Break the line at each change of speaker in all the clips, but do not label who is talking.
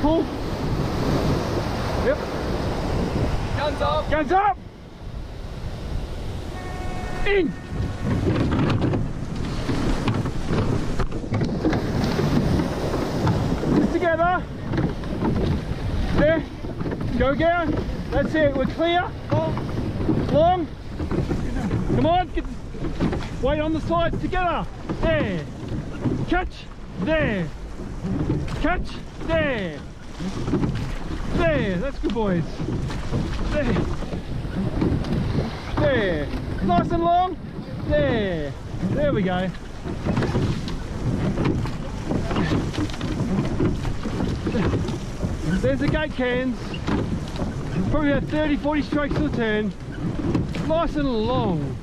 pull. Yep.
Guns up.
Guns up. In. Just together. There. Go down. That's it. We're clear. Long. Come on. Get the weight on the sides together. There. Catch. There. Catch. There. There. That's good, boys. There. There. Nice and long. There. There we go. There's the gate cans. Probably about 30, 40 strokes to the turn. Nice and long.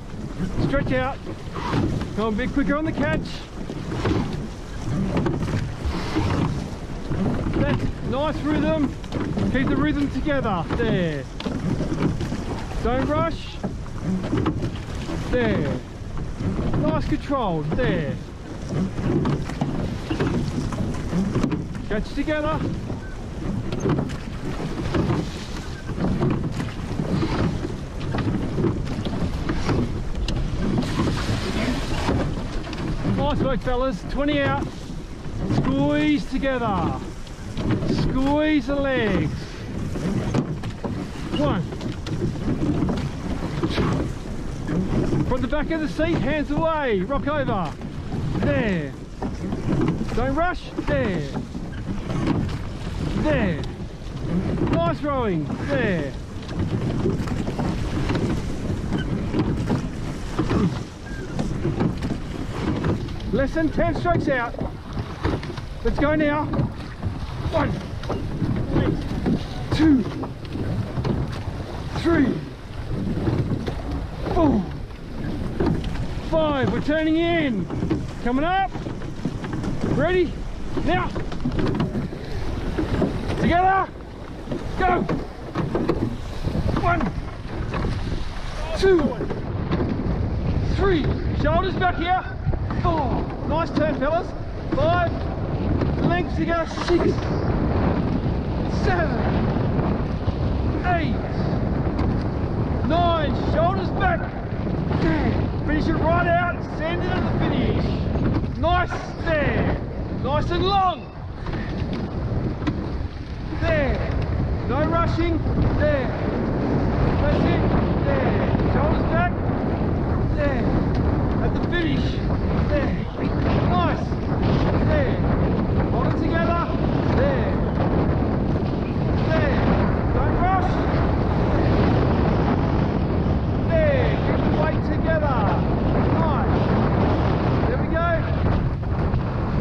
Stretch out. Go a bit quicker on the catch. That's nice rhythm. Keep the rhythm together. There. Don't rush. There. Nice control. There. Catch together. Nice work, fellas. 20 out. Squeeze together. Squeeze the legs. One. From the back of the seat, hands away. Rock over. There. Don't rush. There. There. Nice rowing. There. Less than 10 strokes out. Let's go now. One, two, three, four, five. We're turning in. Coming up. Ready? Now. Together. Go. One, two, three. Shoulders back here. Four. Nice turn, fellas. Five. Legs together. Six. Seven. Eight. Nine. Shoulders back. Finish it right out. Send it at the finish. Nice there. Nice and long. There. No rushing. There. That's it. There. Shoulders back. There. At the finish. There. Nice. There. Hold it together. There. There. Don't rush. There. Keep the weight together. Nice. There we go.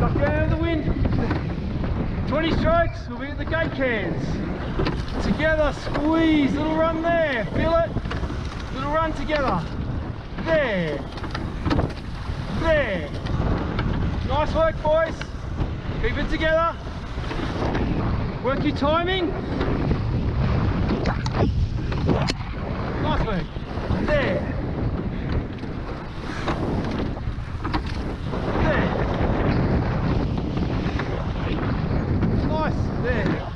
Duck down in the wind. 20 strokes, we'll be at the gate cans. Together, squeeze, little run there, feel it? Little run together. There. There. Nice work, boys. Keep it together. Work your timing. Nice work. There. There. Nice. There.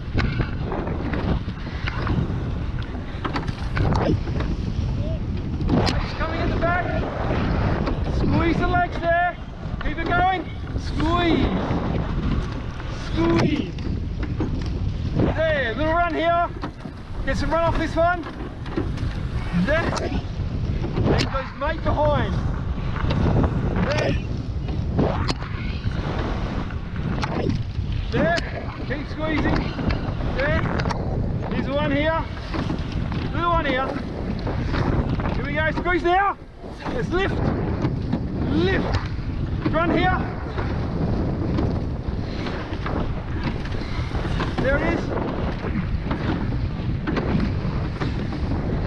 Legs coming in the back. Legs there. Keep it going. Squeeze. Squeeze. There. Little run here. Get some run off this one. Then goes mate behind. There. There. Keep squeezing. There. Here's one here. Little one here. Here we go. Squeeze now. Let's lift. Lift. Run here. There it is.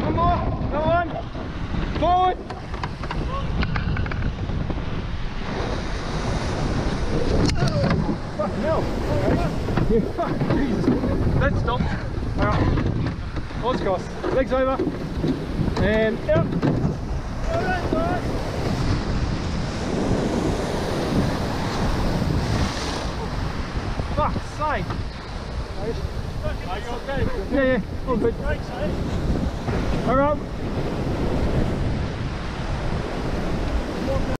One more. Go on. Forward. Fucking hell. Okay. Yeah, Jesus. That stopped. Alright. Odds cross. Legs over. And out. side. Nice. Are you okay? Yeah, yeah, all good. Thanks, eh? All right.